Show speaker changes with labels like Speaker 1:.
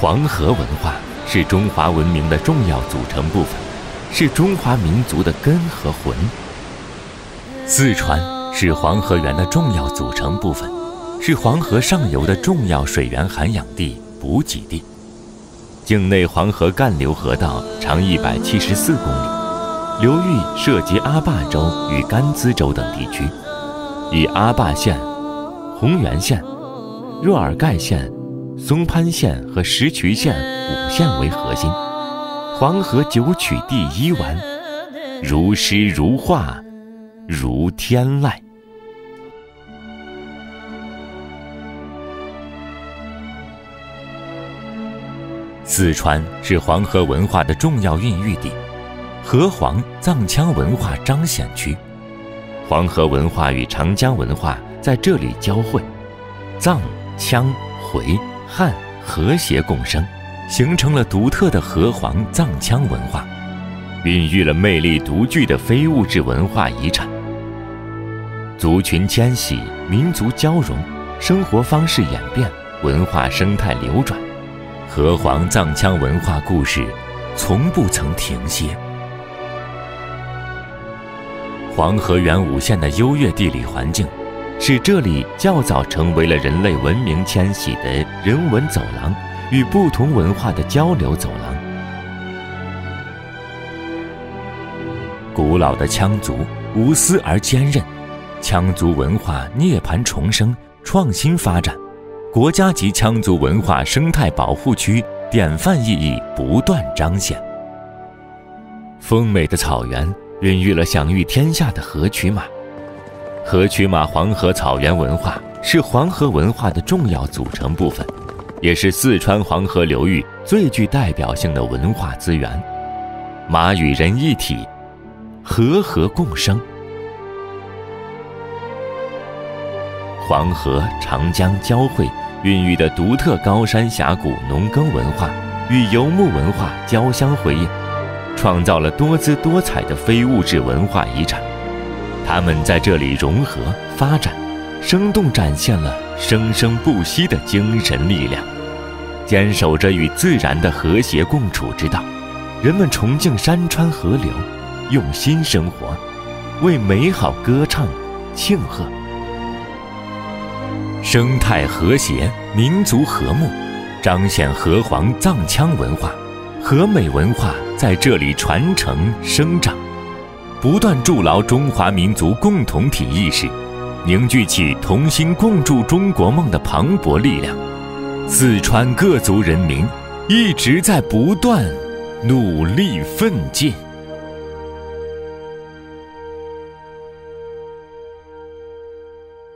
Speaker 1: 黄河文化是中华文明的重要组成部分，是中华民族的根和魂。四川是黄河源的重要组成部分，是黄河上游的重要水源涵养地、补给地。境内黄河干流河道长一百七十四公里，流域涉及阿坝州与甘孜州等地区，以阿坝县、红原县、若尔盖县。松潘县和石渠县五县为核心，黄河九曲第一湾，如诗如画，如天籁。四川是黄河文化的重要孕育地，河黄藏羌文化彰显区，黄河文化与长江文化在这里交汇，藏、羌、回。汉和谐共生，形成了独特的河湟藏羌文化，孕育了魅力独具的非物质文化遗产。族群迁徙，民族交融，生活方式演变，文化生态流转，河湟藏羌文化故事从不曾停歇。黄河源五县的优越地理环境。使这里较早成为了人类文明迁徙的人文走廊与不同文化的交流走廊。古老的羌族无私而坚韧，羌族文化涅槃重生、创新发展，国家级羌族文化生态保护区典范意义不断彰显。丰美的草原孕育了享誉天下的河曲马。河曲马黄河草原文化是黄河文化的重要组成部分，也是四川黄河流域最具代表性的文化资源。马与人一体，和合共生。黄河、长江交汇，孕育的独特高山峡谷农耕文化与游牧文化交相辉映，创造了多姿多彩的非物质文化遗产。他们在这里融合发展，生动展现了生生不息的精神力量，坚守着与自然的和谐共处之道。人们崇敬山川河流，用心生活，为美好歌唱、庆贺。生态和谐，民族和睦，彰显河湟藏羌文化，和美文化在这里传承生长。不断筑牢中华民族共同体意识，凝聚起同心共筑中国梦的磅礴力量。四川各族人民一直在不断努力奋进。